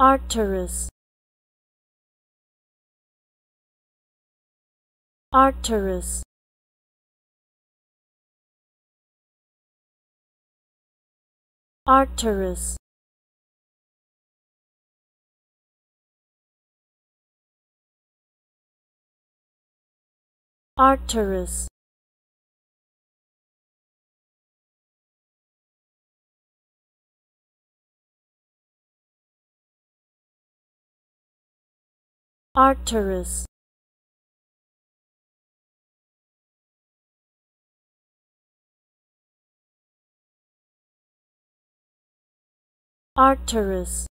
Arcturus. Arcturus. Arcturus. Arcturus Arcturus. Arcturus